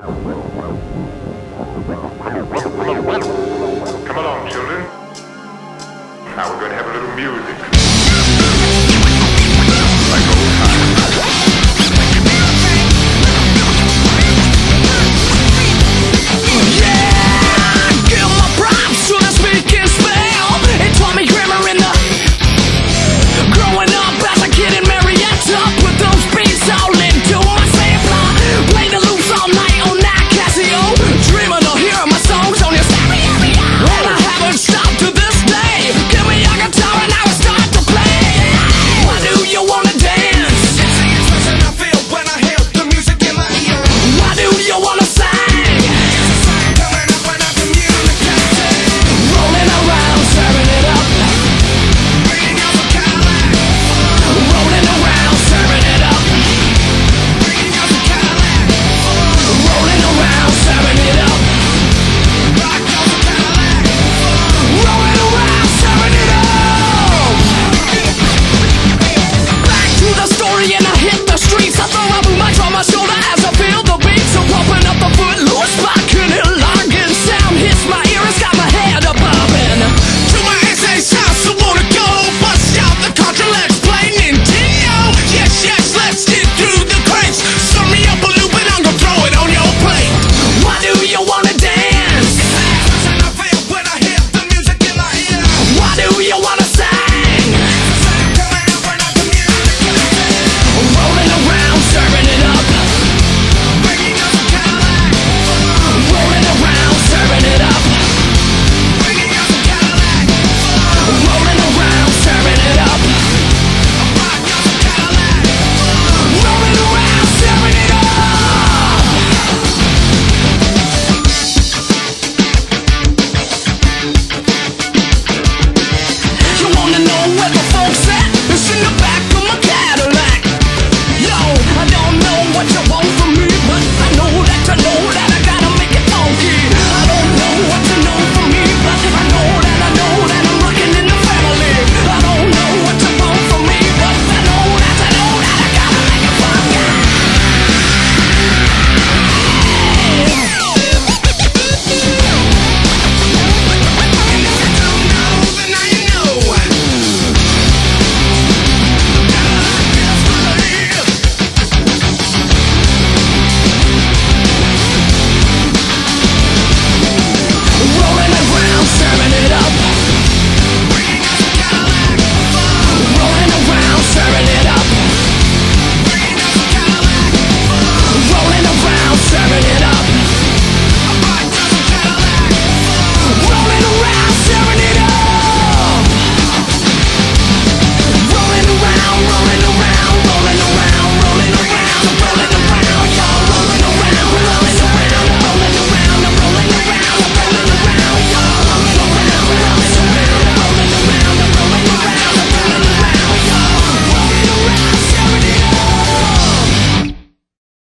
Come along, children. Now we're going to have a little music.